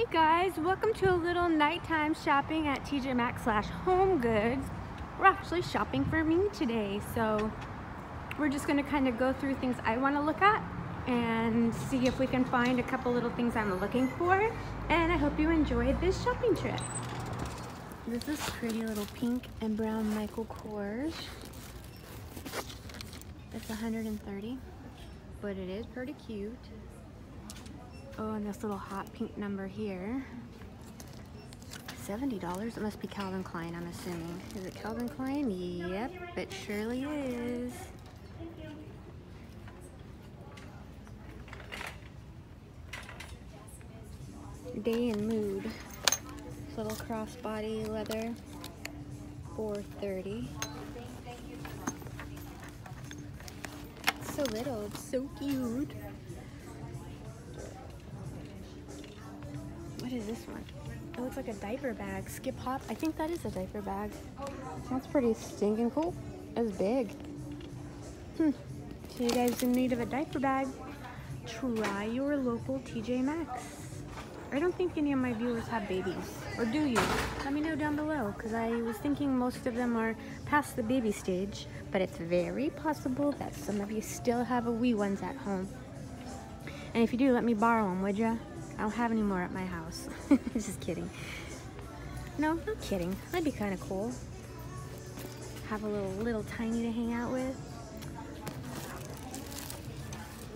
Hey guys, welcome to a little nighttime shopping at TJ Maxx slash Home Goods. We're actually shopping for me today, so we're just gonna kind of go through things I want to look at and see if we can find a couple little things I'm looking for. And I hope you enjoyed this shopping trip. This is pretty little pink and brown Michael Kors. It's 130, but it is pretty cute. Oh, and this little hot pink number here. $70. It must be Calvin Klein, I'm assuming. Is it Calvin Klein? Yep, it surely is. Day and Mood. Little crossbody leather. 430 so little, it's so cute. This one? It looks like a diaper bag. Skip Hop. I think that is a diaper bag. That's pretty stinking cool. It's big. Hmm. So you guys in need of a diaper bag, try your local TJ Maxx. I don't think any of my viewers have babies. Or do you? Let me know down below, because I was thinking most of them are past the baby stage, but it's very possible that some of you still have a wee ones at home. And if you do, let me borrow them, would ya? I don't have any more at my house. Just kidding. No, not kidding. That'd be kind of cool. Have a little, little tiny to hang out with.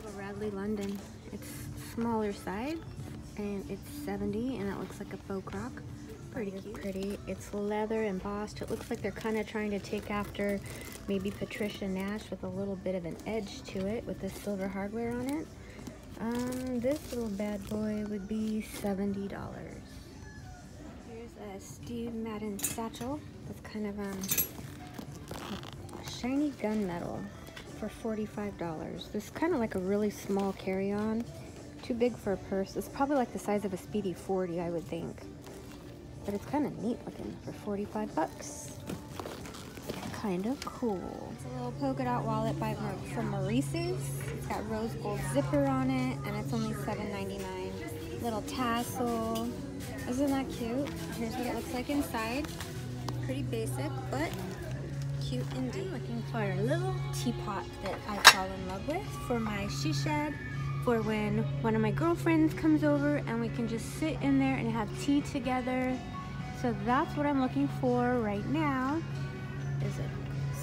Little Radley London. It's smaller size, and it's 70, and it looks like a faux croc. Pretty cute. Pretty. It's leather embossed. It looks like they're kind of trying to take after maybe Patricia Nash with a little bit of an edge to it with the silver hardware on it. Um, this little bad boy would be $70. Here's a Steve Madden satchel. That's kind of um, shiny gunmetal for $45. This is kind of like a really small carry-on. Too big for a purse. It's probably like the size of a Speedy 40, I would think. But it's kind of neat looking for 45 bucks. Kind of cool. It's a little polka dot wallet by from Maurice's. It's got rose gold zipper on it, and it's only $7.99. Little tassel. Isn't that cute? Here's what it looks like inside. Pretty basic, but cute indeed. Looking for a little teapot that I fall in love with for my she shed for when one of my girlfriends comes over and we can just sit in there and have tea together. So that's what I'm looking for right now. Is it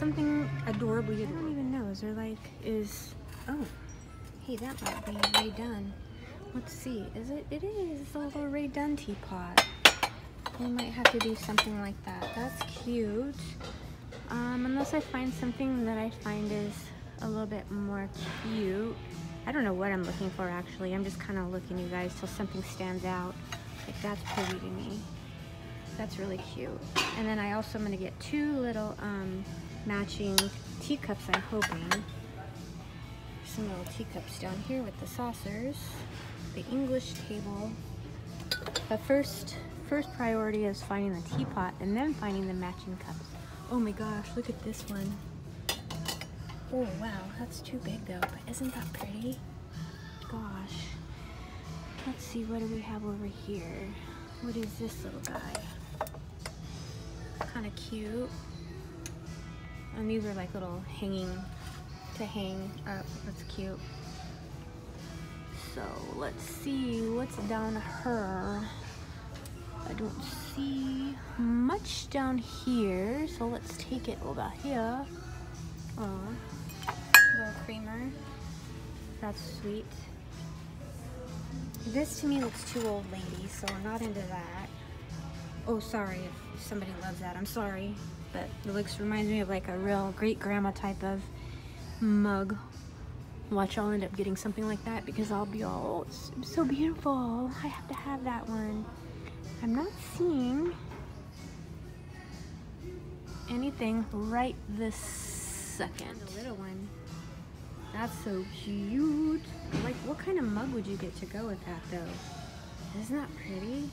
something adorably, I don't even know. Is there like, is, oh, hey, that might be Rae Dunn. Let's see, is it, it is, it's a little Rae Dunn teapot. We might have to do something like that. That's cute. Um, unless I find something that I find is a little bit more cute. I don't know what I'm looking for actually. I'm just kind of looking you guys till something stands out. Like that's pretty to me. That's really cute. And then I also am going to get two little um, matching teacups, I'm hoping. Some little teacups down here with the saucers. The English table. But first, first priority is finding the teapot and then finding the matching cups. Oh my gosh, look at this one. Oh wow, that's too big though, but isn't that pretty? Gosh. Let's see, what do we have over here? What is this little guy? Kind of cute. And these are like little hanging to hang up. That's cute. So let's see what's down her. I don't see much down here, so let's take it over here. Oh, little creamer. That's sweet. This to me looks too old lady, so I'm not into that. Oh, sorry if somebody loves that. I'm sorry. But it looks reminds me of like a real great grandma type of mug. Watch, I'll end up getting something like that because I'll be all, it's so beautiful. I have to have that one. I'm not seeing anything right this second. The little one. That's so cute. Like, what kind of mug would you get to go with that though? Isn't that pretty?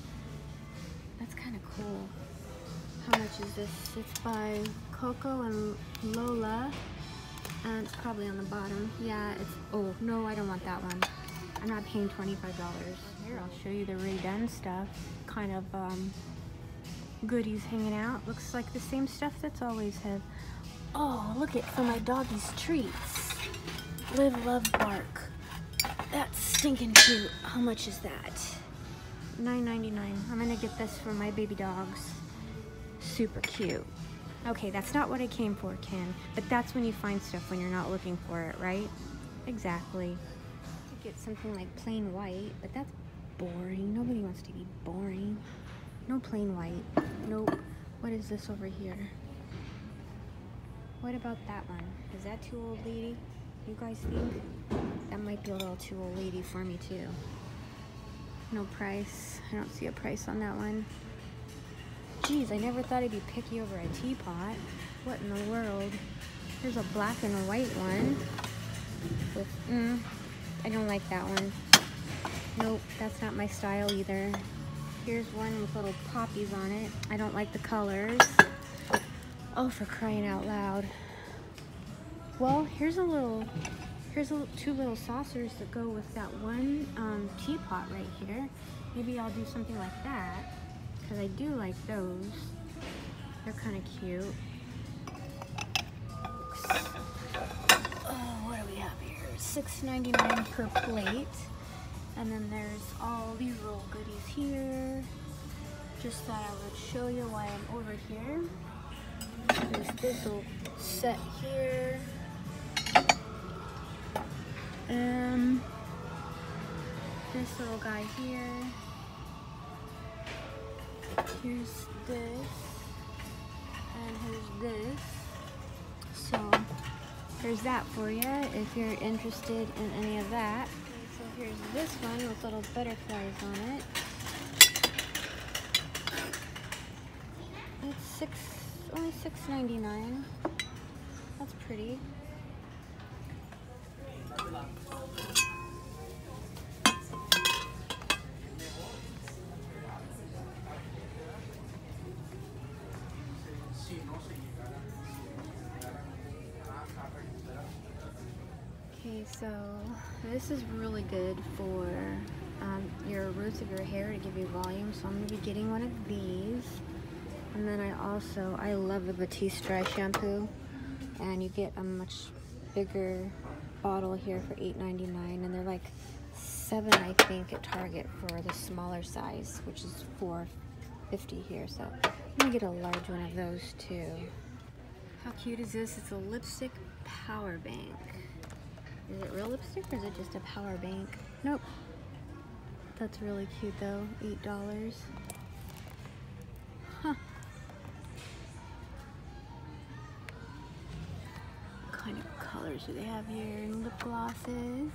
Kind of cool. How much is this? It's by Coco and Lola. And it's probably on the bottom. Yeah, it's, oh, no, I don't want that one. I'm not paying $25. Here, I'll show you the Rae Dunn stuff. Kind of um, goodies hanging out. Looks like the same stuff that's always had. Oh, look at for my doggy's treats. Live, love, bark. That's stinking cute. How much is that? $9.99. I'm gonna get this for my baby dogs. Super cute. Okay, that's not what I came for, Ken. But that's when you find stuff when you're not looking for it, right? Exactly. Get something like plain white, but that's boring. Nobody wants to be boring. No plain white. Nope. What is this over here? What about that one? Is that too old lady? You guys think? That might be a little too old lady for me too. No price. I don't see a price on that one. Geez, I never thought I'd be picky over a teapot. What in the world? There's a black and white one. With, mm, I don't like that one. Nope, that's not my style either. Here's one with little poppies on it. I don't like the colors. Oh, for crying out loud. Well, here's a little, here's two little saucers that go with that one um, teapot right here. Maybe I'll do something like that because I do like those. They're kind of cute. Oh, what do we have here? $6.99 per plate. And then there's all these little goodies here. Just thought I would show you why I'm over here. There's this little set here. Um, this little guy here. Here's this. And here's this. So, there's that for you if you're interested in any of that. So here's this one with little butterflies on it. It's six, only $6.99. That's pretty. So this is really good for um, your roots of your hair to give you volume. So I'm going to be getting one of these. And then I also, I love the Batiste Dry Shampoo. And you get a much bigger bottle here for $8.99. And they're like 7 I think at Target for the smaller size, which is $4.50 here. So I'm going to get a large one of those too. How cute is this? It's a lipstick power bank. Is it real lipstick or is it just a power bank? Nope. That's really cute though. Eight dollars. Huh. What kind of colors do they have here in lip glosses?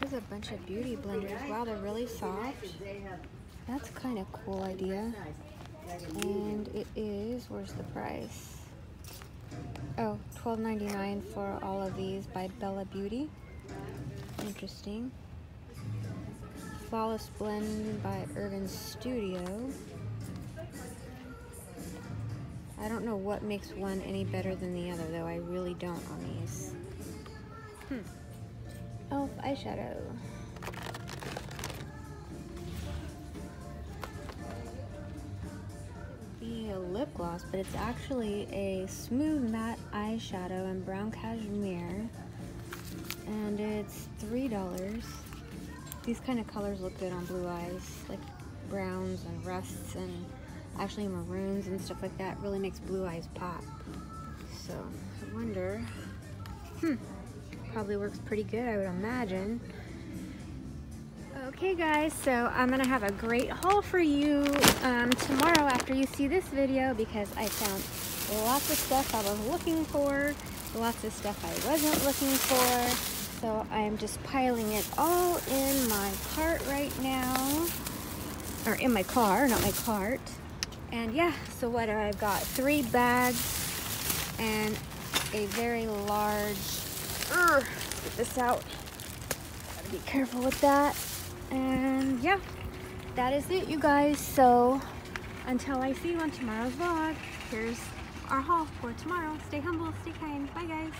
There's a bunch of beauty blenders. Wow, they're really soft. That's kind of cool idea. And it is, where's the price? Oh, $12.99 for all of these by Bella Beauty. Interesting. Flawless Blend by Urban Studio. I don't know what makes one any better than the other, though. I really don't on these. Hmm. Elf eyeshadow. Gloss, but it's actually a smooth matte eyeshadow in brown cashmere. And it's $3. These kind of colors look good on blue eyes, like browns and rusts and actually maroons and stuff like that really makes blue eyes pop. So I wonder, hmm, probably works pretty good I would imagine. Okay guys, so I'm gonna have a great haul for you um, tomorrow after you see this video because I found lots of stuff I was looking for, lots of stuff I wasn't looking for. So I'm just piling it all in my cart right now, or in my car, not my cart. And yeah, so what I've got three bags and a very large, uh, get this out, gotta be careful with that and yeah, that is it, you guys. So until I see you on tomorrow's vlog, here's our haul for tomorrow. Stay humble, stay kind. Bye, guys.